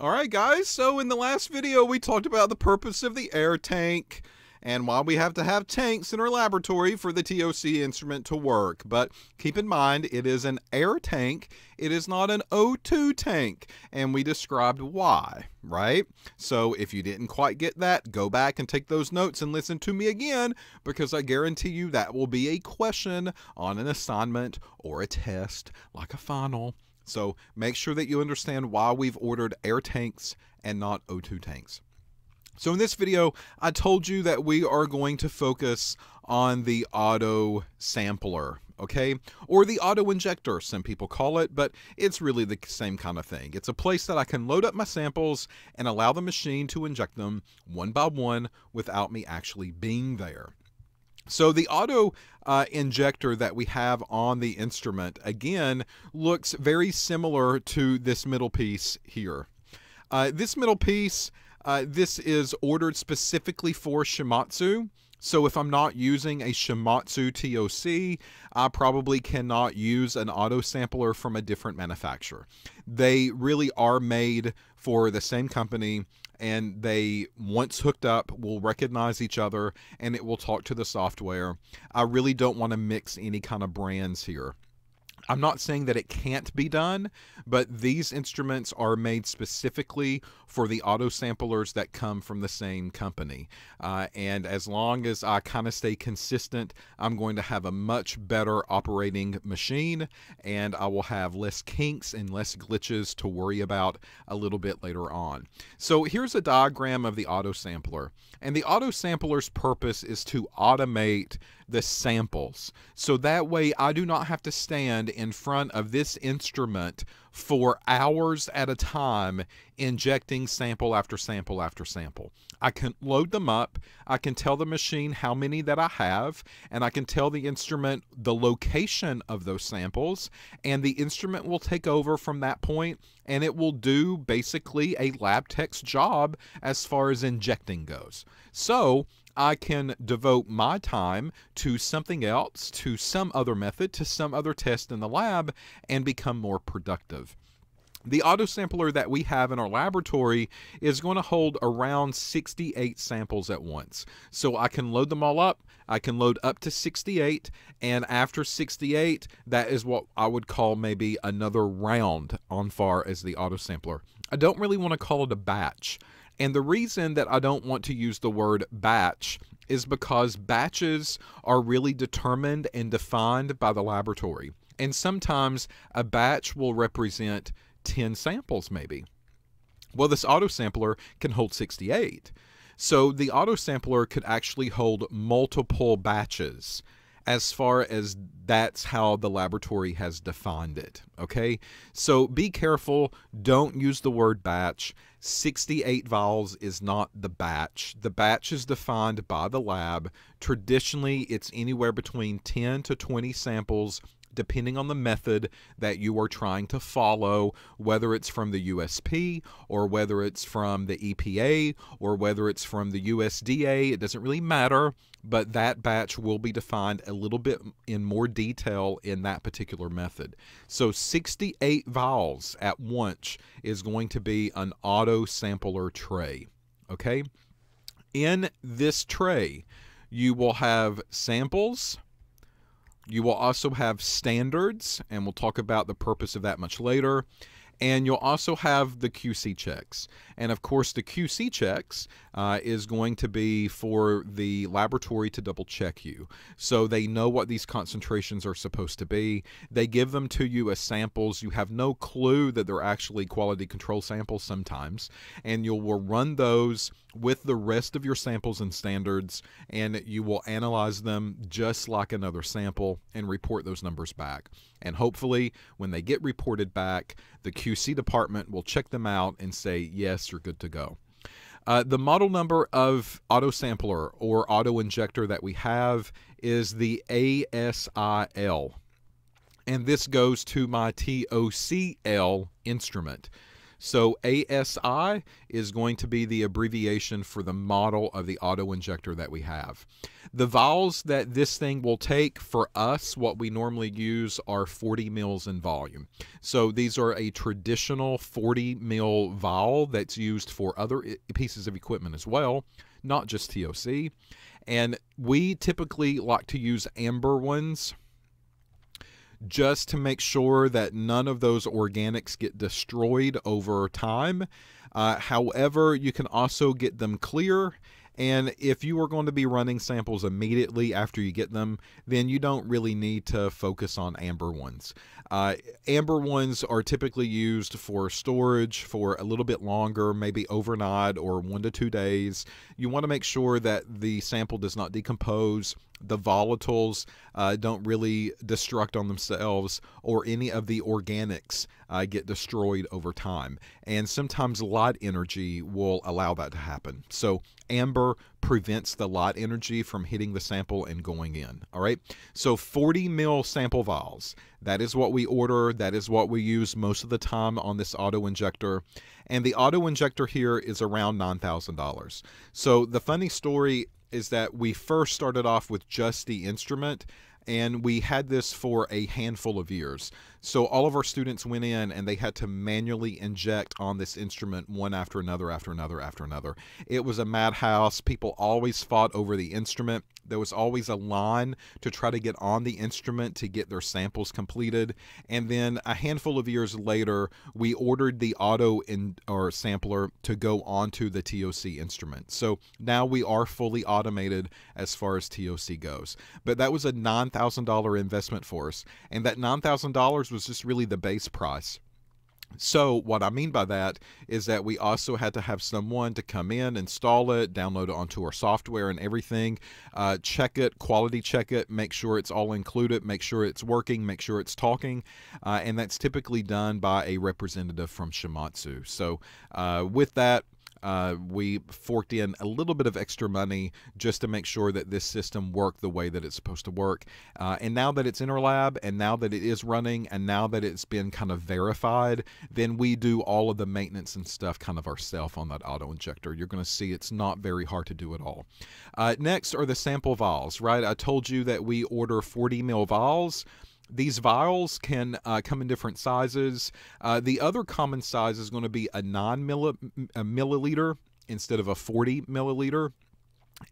Alright guys, so in the last video we talked about the purpose of the air tank and why we have to have tanks in our laboratory for the TOC instrument to work. But keep in mind, it is an air tank, it is not an O2 tank, and we described why, right? So if you didn't quite get that, go back and take those notes and listen to me again, because I guarantee you that will be a question on an assignment or a test, like a final. So make sure that you understand why we've ordered air tanks and not O2 tanks. So in this video, I told you that we are going to focus on the auto sampler, okay? Or the auto injector, some people call it, but it's really the same kind of thing. It's a place that I can load up my samples and allow the machine to inject them one by one without me actually being there. So the auto uh, injector that we have on the instrument, again, looks very similar to this middle piece here. Uh, this middle piece uh, this is ordered specifically for Shimadzu. So if I'm not using a Shimadzu TOC, I probably cannot use an auto sampler from a different manufacturer. They really are made for the same company and they once hooked up will recognize each other and it will talk to the software. I really don't want to mix any kind of brands here. I'm not saying that it can't be done, but these instruments are made specifically for the auto samplers that come from the same company. Uh, and as long as I kind of stay consistent, I'm going to have a much better operating machine and I will have less kinks and less glitches to worry about a little bit later on. So here's a diagram of the auto sampler. And the auto sampler's purpose is to automate the samples. So that way I do not have to stand in front of this instrument for hours at a time injecting sample after sample after sample. I can load them up, I can tell the machine how many that I have, and I can tell the instrument the location of those samples, and the instrument will take over from that point and it will do basically a lab tech's job as far as injecting goes. So, I can devote my time to something else, to some other method, to some other test in the lab, and become more productive. The auto sampler that we have in our laboratory is going to hold around 68 samples at once. So I can load them all up. I can load up to 68. And after 68, that is what I would call maybe another round on far as the auto sampler. I don't really want to call it a batch. And the reason that I don't want to use the word batch is because batches are really determined and defined by the laboratory. And sometimes a batch will represent 10 samples, maybe. Well, this auto sampler can hold 68. So the auto sampler could actually hold multiple batches as far as that's how the laboratory has defined it. Okay, so be careful. Don't use the word batch. 68 vials is not the batch. The batch is defined by the lab. Traditionally, it's anywhere between 10 to 20 samples depending on the method that you are trying to follow, whether it's from the USP or whether it's from the EPA or whether it's from the USDA. It doesn't really matter, but that batch will be defined a little bit in more detail in that particular method. So 68 vials at once is going to be an auto sampler tray. Okay? In this tray, you will have samples you will also have standards, and we'll talk about the purpose of that much later. And you'll also have the QC checks. And of course, the QC checks uh, is going to be for the laboratory to double check you. So they know what these concentrations are supposed to be. They give them to you as samples. You have no clue that they're actually quality control samples sometimes. And you will run those with the rest of your samples and standards, and you will analyze them just like another sample and report those numbers back. And hopefully, when they get reported back, the QC department will check them out and say, yes, you're good to go. Uh, the model number of auto sampler or auto injector that we have is the ASIL. And this goes to my TOCL instrument. So ASI is going to be the abbreviation for the model of the auto injector that we have. The vials that this thing will take for us, what we normally use are 40 mils in volume. So these are a traditional 40 mil vial that's used for other pieces of equipment as well, not just TOC. And we typically like to use amber ones just to make sure that none of those organics get destroyed over time. Uh, however, you can also get them clear and if you are going to be running samples immediately after you get them, then you don't really need to focus on amber ones. Uh, amber ones are typically used for storage for a little bit longer, maybe overnight or one to two days. You want to make sure that the sample does not decompose the volatiles uh, don't really destruct on themselves or any of the organics uh, get destroyed over time. And sometimes light energy will allow that to happen. So amber prevents the light energy from hitting the sample and going in. All right. So 40 mil sample vials. That is what we order. That is what we use most of the time on this auto injector. And the auto injector here is around $9,000. So the funny story is that we first started off with just the instrument and we had this for a handful of years. So all of our students went in and they had to manually inject on this instrument one after another, after another, after another. It was a madhouse. People always fought over the instrument. There was always a line to try to get on the instrument to get their samples completed. And then a handful of years later, we ordered the auto in or sampler to go onto the TOC instrument. So now we are fully automated as far as TOC goes. But that was a $9,000 investment for us. And that $9,000 was just really the base price. So, what I mean by that is that we also had to have someone to come in, install it, download it onto our software and everything, uh, check it, quality check it, make sure it's all included, make sure it's working, make sure it's talking. Uh, and that's typically done by a representative from Shimadzu. So, uh, with that, uh, we forked in a little bit of extra money just to make sure that this system worked the way that it's supposed to work. Uh, and now that it's in our lab, and now that it is running, and now that it's been kind of verified, then we do all of the maintenance and stuff kind of ourselves on that auto injector. You're going to see it's not very hard to do at all. Uh, next are the sample vials, right? I told you that we order 40 mil vials. These vials can uh, come in different sizes. Uh, the other common size is going to be a 9 milli- a milliliter instead of a 40 milliliter.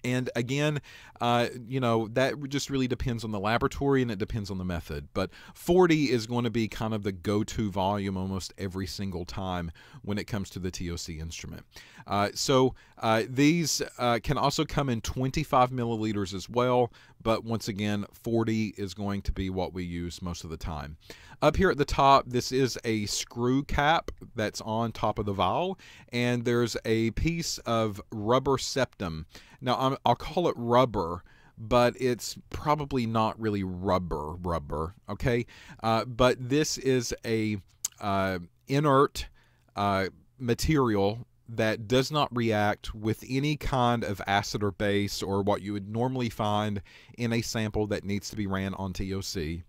And again, uh, you know, that just really depends on the laboratory and it depends on the method. But 40 is going to be kind of the go to volume almost every single time when it comes to the TOC instrument. Uh, so uh, these uh, can also come in 25 milliliters as well. But once again, 40 is going to be what we use most of the time. Up here at the top, this is a screw cap that's on top of the vial, and there's a piece of rubber septum. Now, i will call it rubber but it's probably not really rubber rubber okay uh, but this is a uh, inert uh, material that does not react with any kind of acid or base or what you would normally find in a sample that needs to be ran on TOC.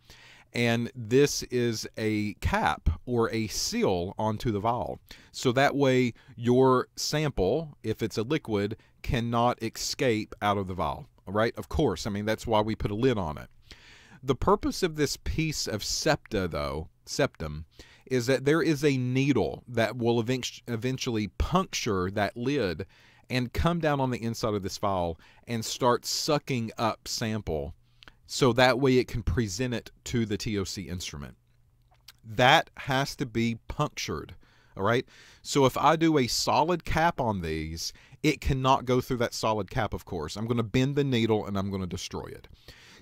And this is a cap or a seal onto the vial. So that way, your sample, if it's a liquid, cannot escape out of the vial. right? of course. I mean, that's why we put a lid on it. The purpose of this piece of septa, though, septum, is that there is a needle that will eventually puncture that lid and come down on the inside of this vial and start sucking up sample so that way it can present it to the TOC instrument. That has to be punctured. All right. So if I do a solid cap on these, it cannot go through that solid cap, of course. I'm going to bend the needle and I'm going to destroy it.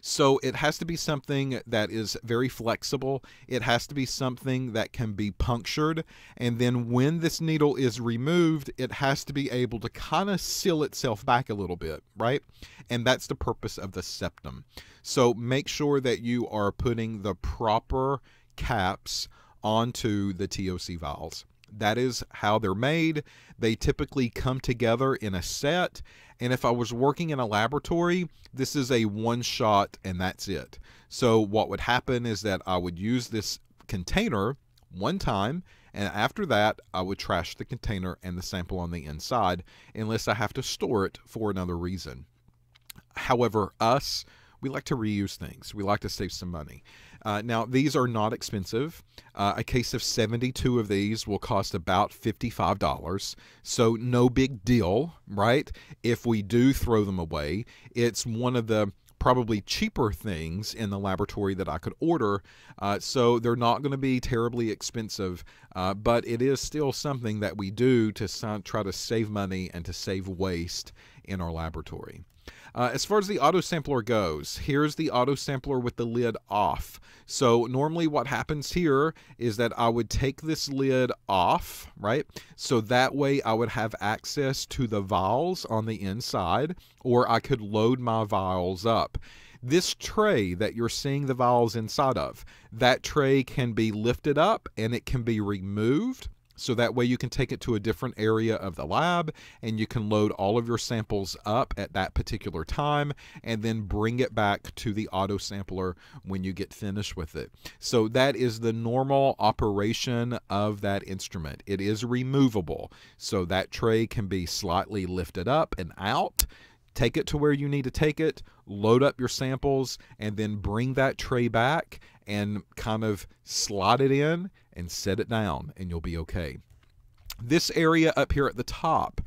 So it has to be something that is very flexible. It has to be something that can be punctured. And then when this needle is removed, it has to be able to kind of seal itself back a little bit, right? And that's the purpose of the septum. So make sure that you are putting the proper caps onto the TOC vials. That is how they're made. They typically come together in a set. And if I was working in a laboratory, this is a one shot and that's it. So, what would happen is that I would use this container one time And after that, I would trash the container and the sample on the inside unless I have to store it for another reason. However, us, we like to reuse things. We like to save some money. Uh, now, these are not expensive. Uh, a case of 72 of these will cost about $55. So, no big deal, right? If we do throw them away, it's one of the probably cheaper things in the laboratory that I could order. Uh, so they're not going to be terribly expensive, uh, but it is still something that we do to try to save money and to save waste in our laboratory. Uh, as far as the auto sampler goes, here's the auto sampler with the lid off. So normally what happens here is that I would take this lid off, right? So that way I would have access to the vials on the inside, or I could load my vials up. This tray that you're seeing the vials inside of, that tray can be lifted up and it can be removed so that way you can take it to a different area of the lab and you can load all of your samples up at that particular time and then bring it back to the auto sampler when you get finished with it. So that is the normal operation of that instrument. It is removable. So that tray can be slightly lifted up and out take it to where you need to take it, load up your samples, and then bring that tray back and kind of slot it in and set it down, and you'll be okay. This area up here at the top,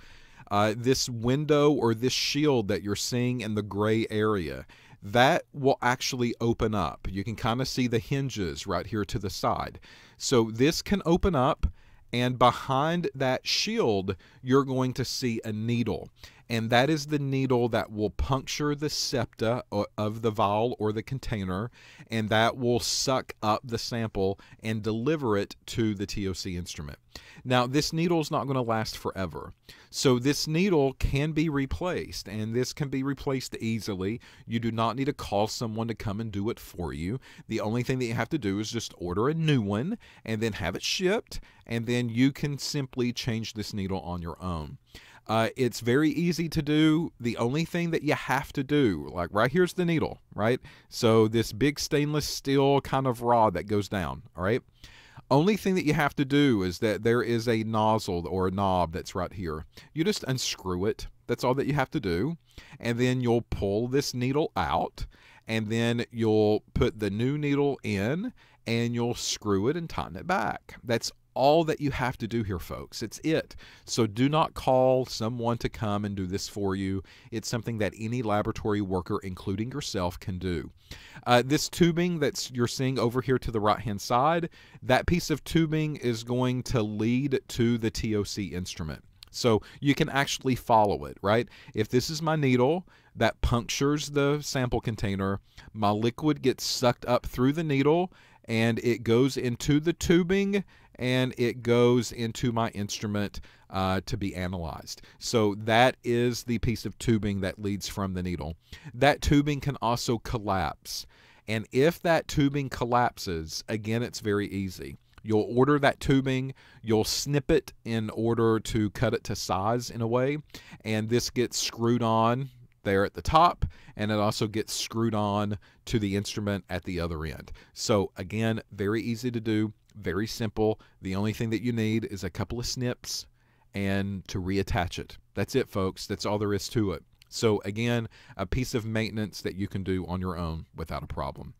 uh, this window or this shield that you're seeing in the gray area, that will actually open up. You can kind of see the hinges right here to the side. So this can open up and behind that shield, you're going to see a needle and that is the needle that will puncture the septa of the vial or the container, and that will suck up the sample and deliver it to the TOC instrument. Now, this needle is not going to last forever. So, this needle can be replaced, and this can be replaced easily. You do not need to call someone to come and do it for you. The only thing that you have to do is just order a new one and then have it shipped, and then you can simply change this needle on your own. Uh, it's very easy to do. The only thing that you have to do, like right here's the needle, right? So this big stainless steel kind of rod that goes down, all right? Only thing that you have to do is that there is a nozzle or a knob that's right here. You just unscrew it. That's all that you have to do. And then you'll pull this needle out and then you'll put the new needle in and you'll screw it and tighten it back. That's all that you have to do here, folks. It's it. So do not call someone to come and do this for you. It's something that any laboratory worker, including yourself, can do. Uh, this tubing that you're seeing over here to the right hand side, that piece of tubing is going to lead to the TOC instrument. So you can actually follow it, right? If this is my needle that punctures the sample container, my liquid gets sucked up through the needle and it goes into the tubing and it goes into my instrument uh, to be analyzed. So that is the piece of tubing that leads from the needle. That tubing can also collapse. And if that tubing collapses, again, it's very easy. You'll order that tubing, you'll snip it in order to cut it to size in a way, and this gets screwed on there at the top, and it also gets screwed on to the instrument at the other end. So, again, very easy to do. Very simple. The only thing that you need is a couple of snips and to reattach it. That's it, folks. That's all there is to it. So, again, a piece of maintenance that you can do on your own without a problem.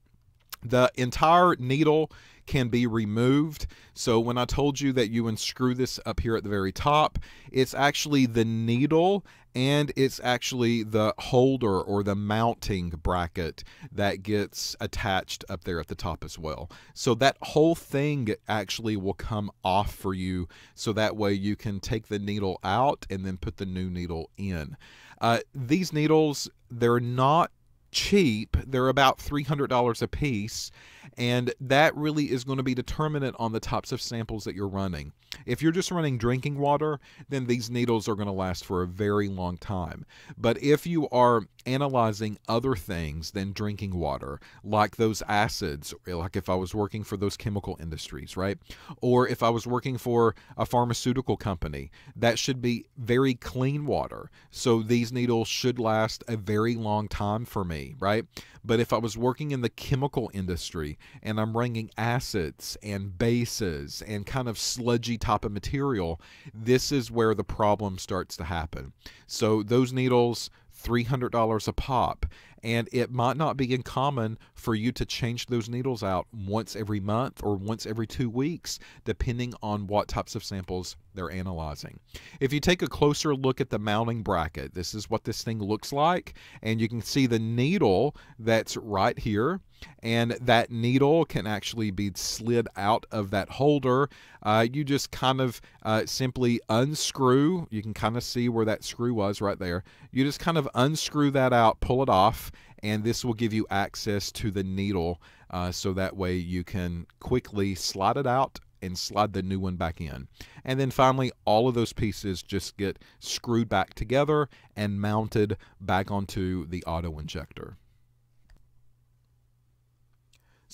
The entire needle can be removed. So when I told you that you unscrew this up here at the very top, it's actually the needle and it's actually the holder or the mounting bracket that gets attached up there at the top as well. So that whole thing actually will come off for you so that way you can take the needle out and then put the new needle in. Uh, these needles, they're not cheap. They're about $300 a piece, and that really is going to be determinant on the types of samples that you're running. If you're just running drinking water, then these needles are going to last for a very long time. But if you are analyzing other things than drinking water, like those acids, eh, like if I was working for those chemical industries, right? Or if I was working for a pharmaceutical company, that should be very clean water. So these needles should last a very long time for me, right? But if I was working in the chemical industry, and I'm bringing acids and bases and kind of sludgy type of material, this is where the problem starts to happen. So those needles $300 a pop. And it might not be uncommon for you to change those needles out once every month or once every two weeks, depending on what types of samples they're analyzing. If you take a closer look at the mounting bracket, this is what this thing looks like. And you can see the needle that's right here and that needle can actually be slid out of that holder. Uh, you just kind of uh, simply unscrew. You can kind of see where that screw was right there. You just kind of unscrew that out, pull it off, and this will give you access to the needle uh, so that way you can quickly slide it out and slide the new one back in. And then finally, all of those pieces just get screwed back together and mounted back onto the auto injector.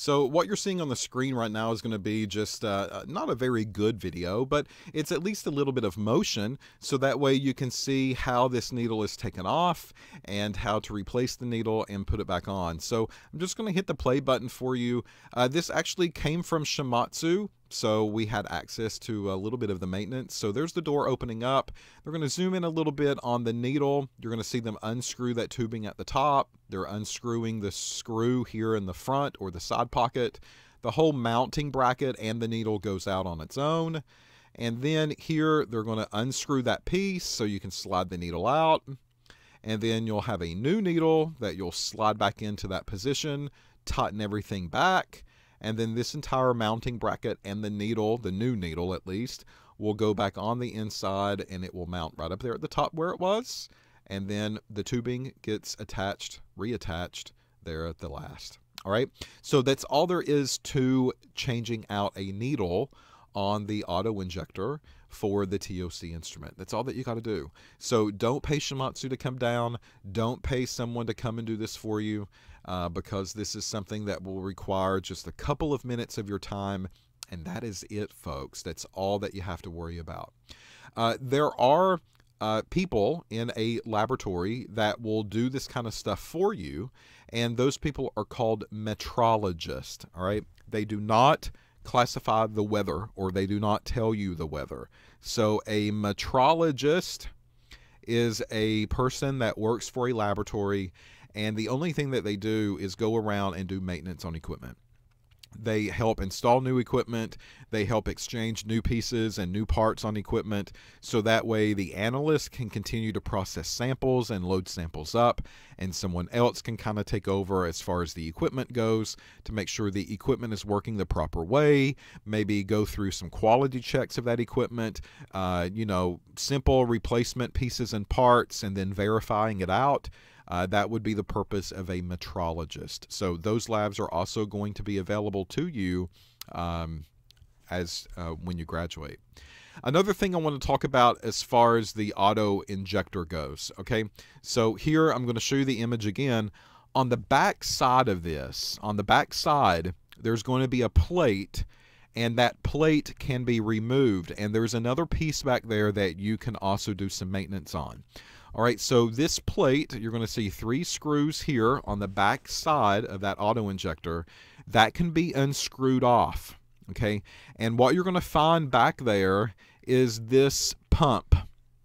So what you're seeing on the screen right now is going to be just uh, uh, not a very good video, but it's at least a little bit of motion, so that way you can see how this needle is taken off and how to replace the needle and put it back on. So I'm just going to hit the play button for you. Uh, this actually came from Shimadzu so we had access to a little bit of the maintenance. So there's the door opening up. They're going to zoom in a little bit on the needle. You're going to see them unscrew that tubing at the top. They're unscrewing the screw here in the front or the side pocket. The whole mounting bracket and the needle goes out on its own. And then here they're going to unscrew that piece so you can slide the needle out. And then you'll have a new needle that you'll slide back into that position, tighten everything back and then this entire mounting bracket and the needle, the new needle at least, will go back on the inside and it will mount right up there at the top where it was. And then the tubing gets attached, reattached there at the last. All right, so that's all there is to changing out a needle on the auto injector for the TOC instrument. That's all that you got to do. So don't pay Shimadzu to come down. Don't pay someone to come and do this for you uh, because this is something that will require just a couple of minutes of your time. And that is it, folks. That's all that you have to worry about. Uh, there are uh, people in a laboratory that will do this kind of stuff for you, and those people are called metrologists. All right, they do not classify the weather or they do not tell you the weather. So a metrologist is a person that works for a laboratory and the only thing that they do is go around and do maintenance on equipment. They help install new equipment. They help exchange new pieces and new parts on equipment so that way the analyst can continue to process samples and load samples up, and someone else can kind of take over as far as the equipment goes to make sure the equipment is working the proper way. Maybe go through some quality checks of that equipment, uh, you know, simple replacement pieces and parts, and then verifying it out. Uh, that would be the purpose of a metrologist. So those labs are also going to be available to you um, as uh, when you graduate. Another thing I want to talk about as far as the auto injector goes. Okay, so here I'm going to show you the image again. On the back side of this, on the back side, there's going to be a plate and that plate can be removed and there's another piece back there that you can also do some maintenance on. All right, so this plate, you're going to see three screws here on the back side of that auto injector. That can be unscrewed off, okay? And what you're going to find back there is this pump,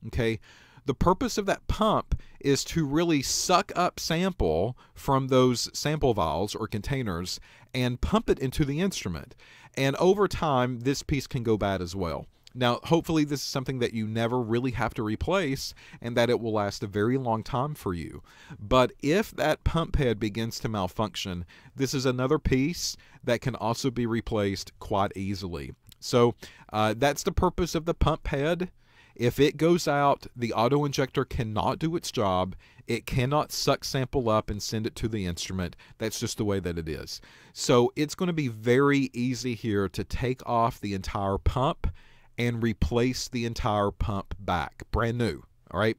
okay? The purpose of that pump is to really suck up sample from those sample vials or containers and pump it into the instrument. And over time, this piece can go bad as well. Now, hopefully, this is something that you never really have to replace and that it will last a very long time for you. But if that pump head begins to malfunction, this is another piece that can also be replaced quite easily. So uh, that's the purpose of the pump head. If it goes out, the auto injector cannot do its job. It cannot suck sample up and send it to the instrument. That's just the way that it is. So it's going to be very easy here to take off the entire pump and replace the entire pump back, brand new. All right.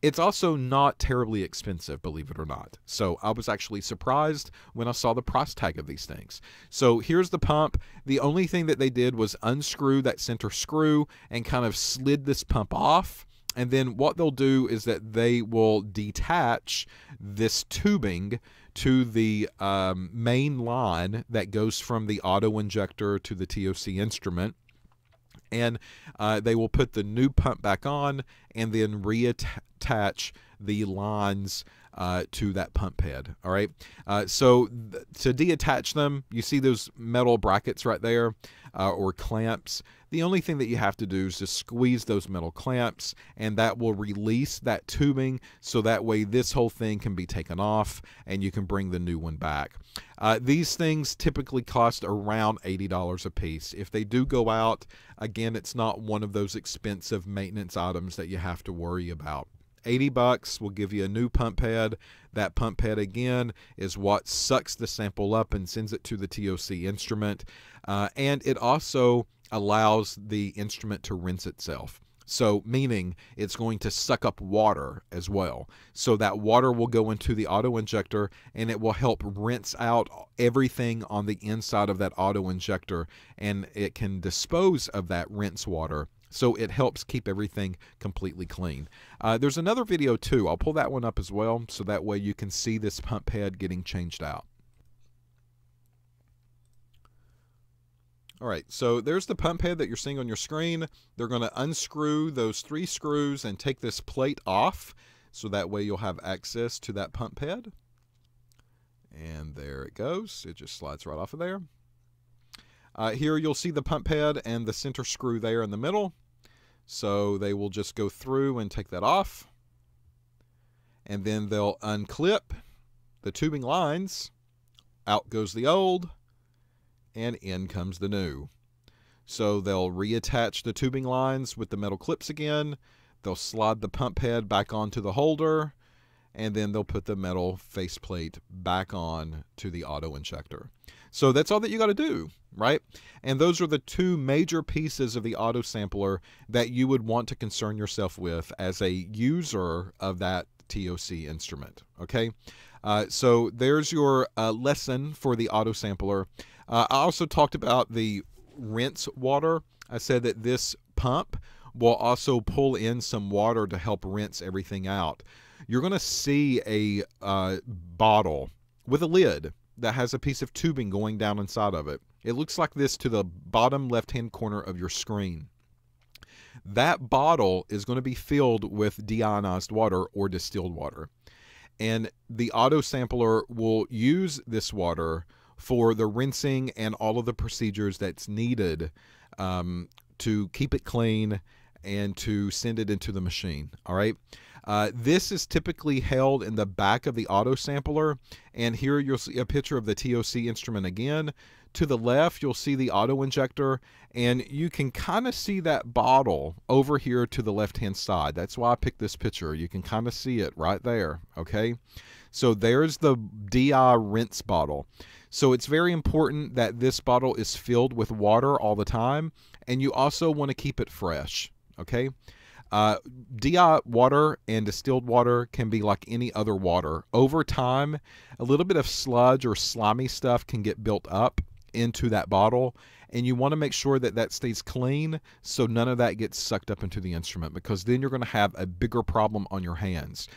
It's also not terribly expensive, believe it or not. So I was actually surprised when I saw the price tag of these things. So here's the pump. The only thing that they did was unscrew that center screw and kind of slid this pump off. And then what they'll do is that they will detach this tubing to the um, main line that goes from the auto injector to the TOC instrument and uh, they will put the new pump back on and then reattach the lines uh, to that pump head. All right. Uh, so to deattach them, you see those metal brackets right there uh, or clamps. The only thing that you have to do is just squeeze those metal clamps, and that will release that tubing so that way this whole thing can be taken off and you can bring the new one back. Uh, these things typically cost around $80 a piece. If they do go out, again, it's not one of those expensive maintenance items that you have to worry about. 80 bucks will give you a new pump head. That pump head again is what sucks the sample up and sends it to the TOC instrument. Uh, and it also allows the instrument to rinse itself. So, meaning it's going to suck up water as well. So, that water will go into the auto injector and it will help rinse out everything on the inside of that auto injector and it can dispose of that rinse water so it helps keep everything completely clean. Uh, there's another video too. I'll pull that one up as well so that way you can see this pump head getting changed out. All right, so there's the pump head that you're seeing on your screen. They're going to unscrew those three screws and take this plate off so that way you'll have access to that pump head. And there it goes. It just slides right off of there. Uh, here you'll see the pump head and the center screw there in the middle. So they will just go through and take that off. And then they'll unclip the tubing lines. Out goes the old, and in comes the new. So they'll reattach the tubing lines with the metal clips again. They'll slide the pump head back onto the holder, and then they'll put the metal faceplate back on to the auto injector. So that's all that you got to do, right? And those are the two major pieces of the auto sampler that you would want to concern yourself with as a user of that TOC instrument, okay? Uh, so there's your uh, lesson for the auto sampler. Uh, I also talked about the rinse water. I said that this pump will also pull in some water to help rinse everything out. You're going to see a uh, bottle with a lid that has a piece of tubing going down inside of it. It looks like this to the bottom left hand corner of your screen. That bottle is going to be filled with deionized water or distilled water. And the auto sampler will use this water for the rinsing and all of the procedures that's needed um, to keep it clean and to send it into the machine. All right. Uh, this is typically held in the back of the auto sampler, and here you'll see a picture of the TOC instrument again. To the left, you'll see the auto injector, and you can kind of see that bottle over here to the left hand side. That's why I picked this picture. You can kind of see it right there. Okay, so there's the DI rinse bottle. So it's very important that this bottle is filled with water all the time, and you also want to keep it fresh. Okay. Uh, DI water and distilled water can be like any other water. Over time, a little bit of sludge or slimy stuff can get built up into that bottle, and you want to make sure that that stays clean so none of that gets sucked up into the instrument because then you're going to have a bigger problem on your hands.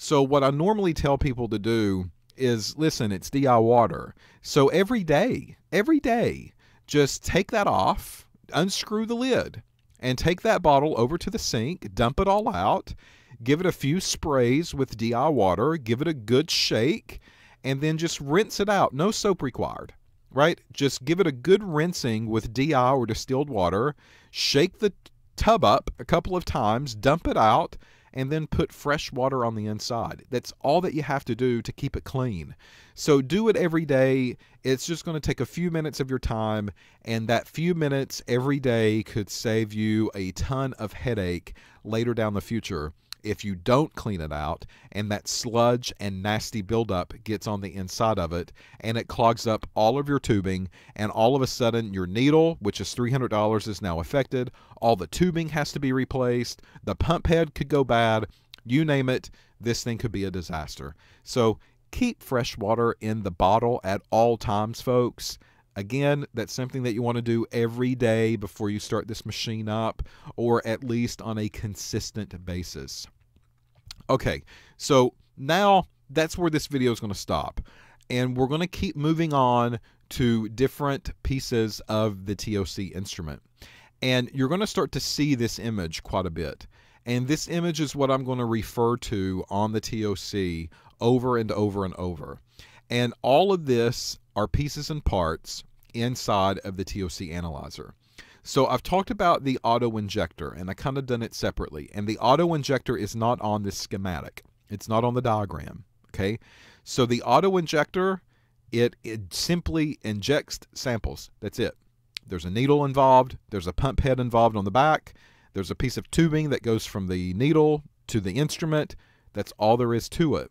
So, what I normally tell people to do is listen, it's DI water. So, every day, every day, just take that off, unscrew the lid and take that bottle over to the sink, dump it all out, give it a few sprays with DI water, give it a good shake, and then just rinse it out. No soap required, right? Just give it a good rinsing with DI or distilled water, shake the tub up a couple of times, dump it out, and then put fresh water on the inside. That's all that you have to do to keep it clean. So do it every day. It's just going to take a few minutes of your time, and that few minutes every day could save you a ton of headache later down the future if you don't clean it out and that sludge and nasty buildup gets on the inside of it and it clogs up all of your tubing and all of a sudden your needle which is $300 is now affected. All the tubing has to be replaced. The pump head could go bad. You name it this thing could be a disaster. So keep fresh water in the bottle at all times folks Again, that's something that you want to do every day before you start this machine up, or at least on a consistent basis. Okay, so now that's where this video is going to stop. And we're going to keep moving on to different pieces of the TOC instrument. And you're going to start to see this image quite a bit. And this image is what I'm going to refer to on the TOC over and over and over. And all of this are pieces and parts inside of the TOC analyzer. So I've talked about the auto injector and I kind of done it separately. And the auto injector is not on this schematic. It's not on the diagram. Okay. So the auto injector, it, it simply injects samples. That's it. There's a needle involved. There's a pump head involved on the back. There's a piece of tubing that goes from the needle to the instrument. That's all there is to it.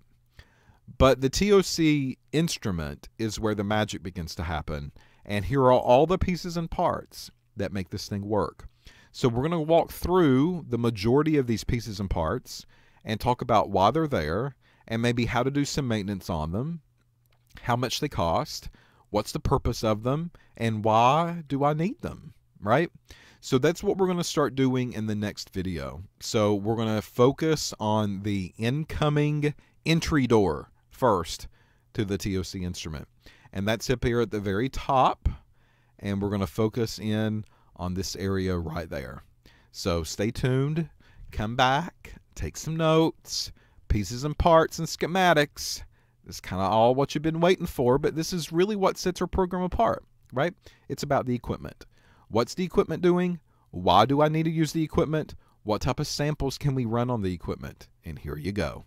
But the TOC instrument is where the magic begins to happen. And here are all the pieces and parts that make this thing work. So we're going to walk through the majority of these pieces and parts and talk about why they're there and maybe how to do some maintenance on them, how much they cost, what's the purpose of them, and why do I need them, right? So that's what we're going to start doing in the next video. So we're going to focus on the incoming entry door first to the TOC instrument. And that's up here at the very top. And we're going to focus in on this area right there. So stay tuned, come back, take some notes, pieces and parts and schematics. This is kind of all what you've been waiting for, but this is really what sets our program apart, right? It's about the equipment. What's the equipment doing? Why do I need to use the equipment? What type of samples can we run on the equipment? And here you go.